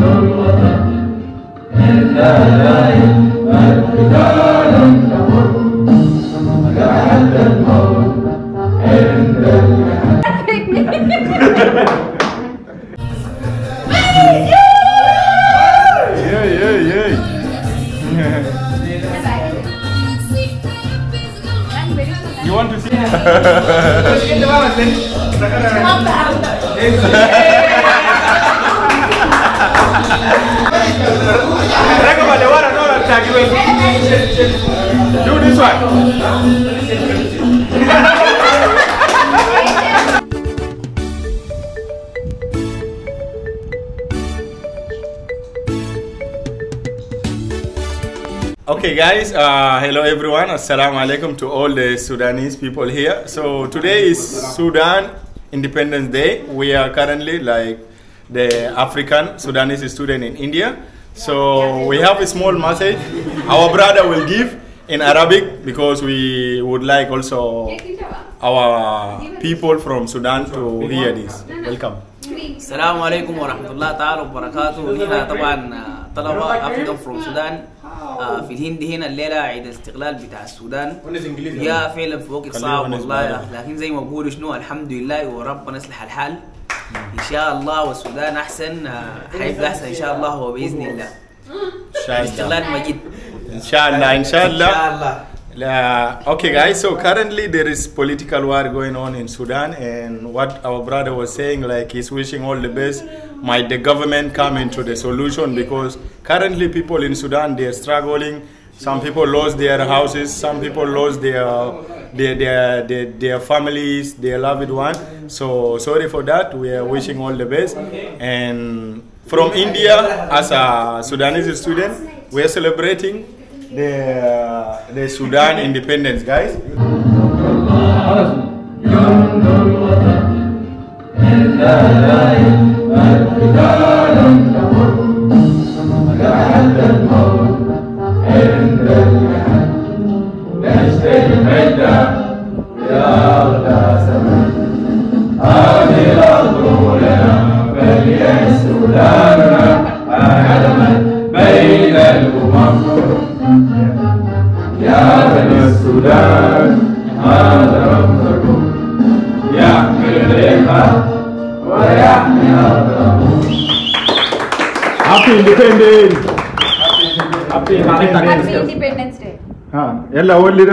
You want to see? Do this one. Okay, guys. Uh, hello, everyone. Assalamu alaikum to all the Sudanese people here. So today is Sudan Independence Day. We are currently like the African Sudanese student in India. So we have a small message our brother will give in Arabic because we would like also our people from Sudan to hear this. Welcome. السلام عليكم ورحمة الله تعالى وبركاته هنا طبعا آه، طلبة أفريقيا فروم السودان آه، في الهند هنا الليلة عيد الاستقلال بتاع السودان يا فعلا في وقت خليه صعب ونس والله بعدها. لكن زي ما بقولوا شنو الحمد لله وربنا يصلح الحال إن شاء الله والسودان أحسن آه، حيبقى أحسن إن شاء الله وبإذن الله Inshallah. استقلال مجيد Inshallah. Inshallah. الله Uh, okay, guys. So currently there is political war going on in Sudan, and what our brother was saying, like he's wishing all the best. Might the government come into the solution because currently people in Sudan they are struggling. Some people lost their houses. Some people lost their their their their, their families, their loved one. So sorry for that. We are wishing all the best. And from India, as a Sudanese student, we are celebrating the the Sudan independence, guys. Independence. Happy Independence Day. ಹಾ ಎಲ್ಲ ಓದ್ಲಿರ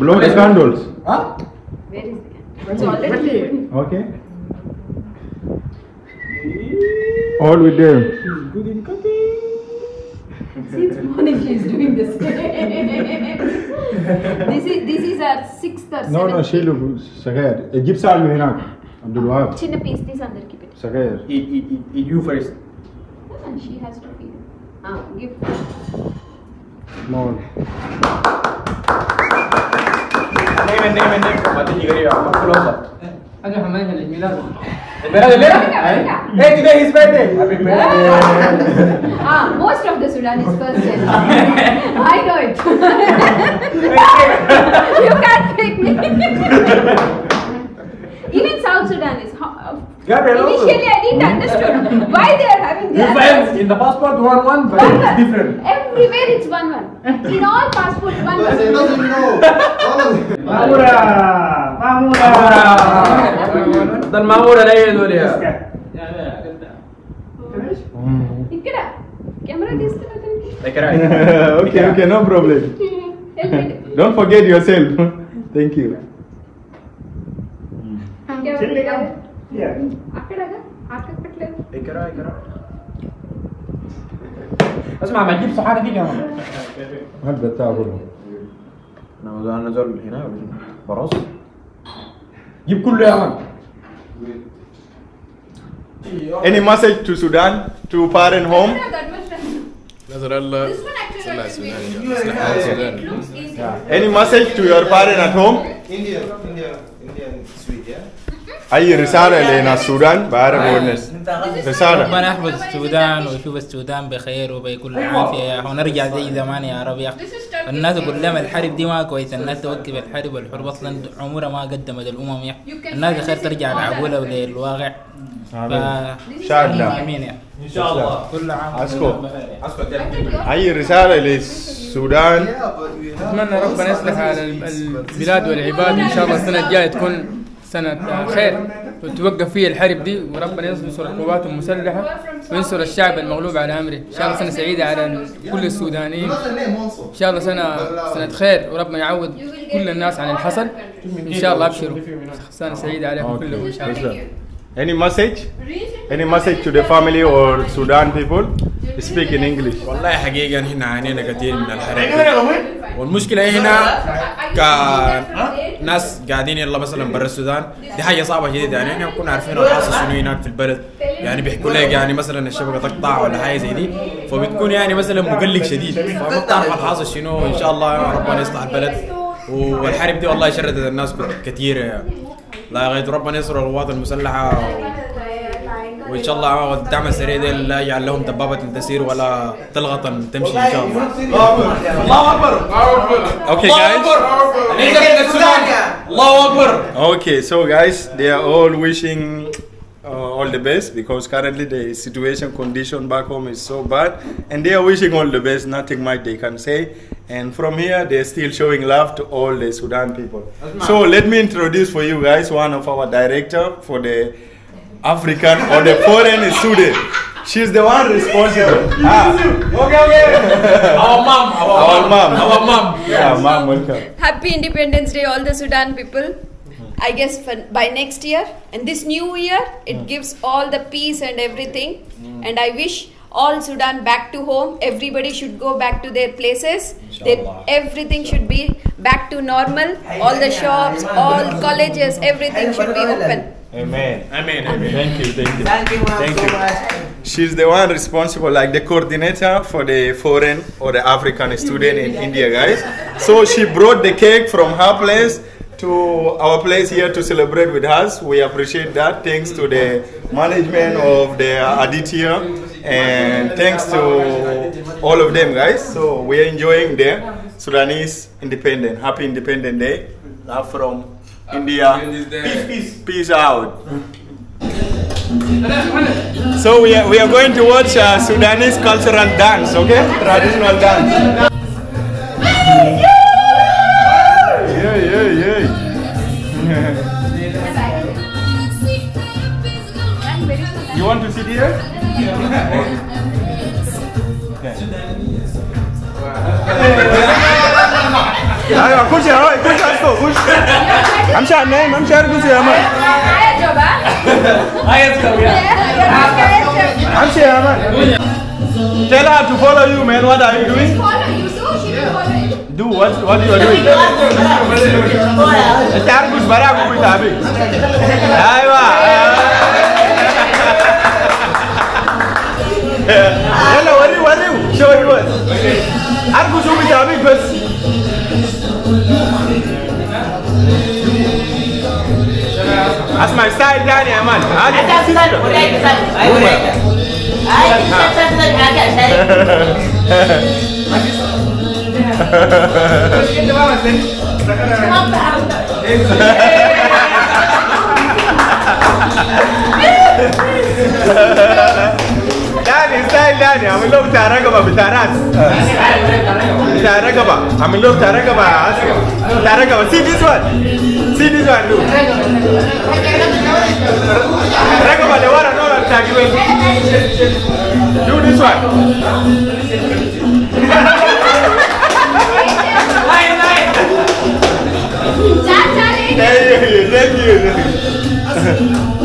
ಬ್ಲೋನ್ ಕಾಂಡೋಲ್ಸ್ Where is it? It's already. All with them. Since morning she is doing this. this is this is our sixth or seventh. No no Sheelu ಸಗಯರ್ ಎಜಿಪ್ಸ್ ಆಲ್ ಮಿನಾಕ್ ಅಬ್ದುಲ್ ವಾಹ್ Chinna piece this andar ki beta. you first and she has to feed. Uh, give. More. नहीं ah, ah, most of the Sudanese person I know it. You. Can't pick me. Even South Sudanese of yeah, hello. Initially, I didn't understood why they are having this. In the passport, one one, but one, it's different. Everywhere it's one one. In all passports, one one. He doesn't know. Mamura, Mamura. Then Mamura, I will do it. ఇక్కడ Okay, okay, no problem. No problem don't forget yourself thank you అక్కడగా అక్కడ పెట్టలేదు اقرا اقرا اسمع ما تجيب صحاري دي كمان هل بتاكله انا نزل هنا براس جيب كله يا مان Any message to Sudan, to parent home? نظر الله This one actually صلى was على very سيدنا السودان It looks easy. Any message to your parent at home? India, أي رسالة لنا؟ السودان بعرف الناس رسالة. ربنا يحفظ السودان ويشوف السودان بخير وبكل عافيه يا أخي ونرجع زي زمان يا رب. يا أخي. الناس تقول لهم الحرب دي ما كويس الناس توقف الحرب والحرب أصلا عمرها ما قدمت الأمم. يا. الناس بخير ترجع لعقولها وللواقع. ان شاء الله آمين يا إن شاء الله. كل عام اسكو أي رسالة للسودان؟ أتمنى ربنا يصلح على البلاد والعباد. إن شاء الله السنة الجاية تكون سنة خير. وتوقف فيها الحرب دي وربنا ينصر القوات المسلحة وينصر الشعب المغلوب على أمره. إن شاء الله سنة سعيدة على كل السودانيين. إن شاء الله سنه سنة خير وربنا يعوض كل الناس عن الحصل. إن شاء الله أبشروا. سنة سعيدة عليكم كلهم إن شاء الله. Any message? Any message to the family or Sudan people? Speak in English. والله حقيقة هنا عانينا كثير من الحرب. والمشكلة هنا كناس قاعدين يلا مثلا برا السودان. دي حاجة صعبة جدا يعني إحنا كنا عارفين الحاصل شنو هناك في البلد. يعني بيحكوا لك يعني مثلا الشبكة تقطع ولا حاجة زي دي. فبتكون يعني مثلا مقلق شديد. فما بتعرف الحاصل شنو؟ إن شاء الله ربنا يصلح البلد. والحرب دي والله شردت الناس كثير يعني. لا غير ربنا ينصر القوات المسلحة و... وان شاء الله الدعم السريع ده لا يجعل لهم دبابة تسير ولا طلقة تمشي ان شاء الله الله اكبر Okay, guys. الله اكبر Okay, so guys, they are all wishing uh, all the best because currently the situation condition back home is so bad, and they are wishing all the best. Nothing much they can say, and from here they're still showing love to all the Sudan people. So let me introduce for you guys one of our director for the African or the foreign student. She's the one responsible. Ah, okay, okay. Our mom, our, our mom. Our mom. Yeah, mom, welcome. Happy Independence Day, all the Sudan people. I guess for, by next year and this new year, it gives all the peace and everything. And I wish all Sudan back to home. Everybody should go back to their places. They, everything should be back to normal. All the shops, all colleges, everything should be open. Amen. Amen. Amen. Thank you. Thank you. Thank you, Thank so you. much. She's the one responsible, like the coordinator for the foreign or the African student in India, guys. So she brought the cake from her place to our place here to celebrate with us. We appreciate that. Thanks to the management of the Aditya and thanks to all of them, guys. So we are enjoying the Sudanese independent. Happy Independent Day. Love from India. Peace, peace. Peace out. so we are, we are going to watch uh, Sudanese cultural dance, okay? Traditional dance. Yeah, yeah, yeah. you want to sit here? okay. 来吧，过去，过去，过去，过去。امشي على النايم امشي ارقص يا مان امشي يا مان Tell her to follow you, man. What are you doing? Do what? What you are doing? انت ارقص براك وبتعبك. ايوه. يلا وريه وريه شو يقول ارقص وبتعبك بس. That's my side down man. I just on I like style. I like style. I like style. I like style. ستايل ثاني اعمل له بتاع رقبه بتاع راس بتاع رقبه اعمل له بتاع رقبه اسمع بتاع رقبه سي ذيس وان سي ذيس وان دو رقبه لورا نورا بتاع جبل دو ذيس وان Thank you, thank you.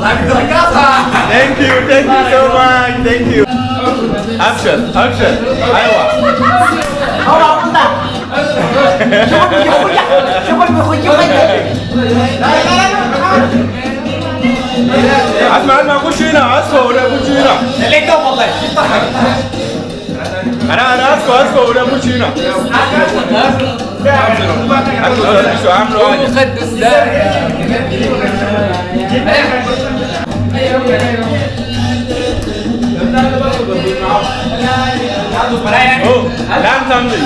ثانك يو ثانك يو سو ماتش ثانك يو اكشن اكشن أيوه شوفك بيخويا شوفك بيخويا اسمع اسمع خش هنا اسكو ولا خش هنا أنا أنا اسكو اسكو ولا خش هنا عامله عامله مقدس ده Oh, lamb something.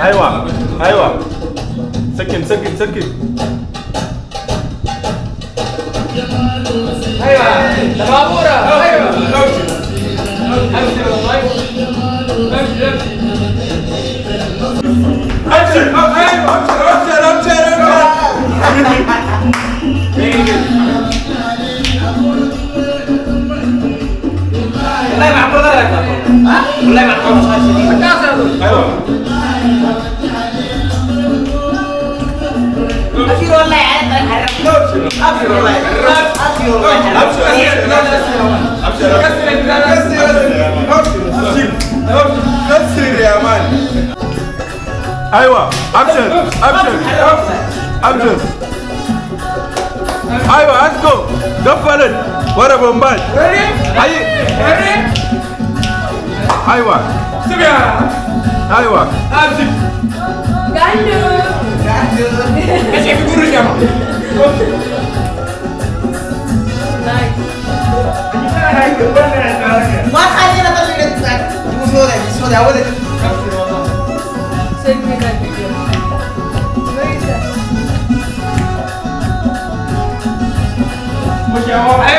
أيوه أيوه. سكن سكن سكن. ابشر ايوه ابشر ابشر ابشر ايوه اسكو قفلت ورا بومبال اي ايوه ايوه ما 我哋有你哋。所以佢哋唔要。我有啊。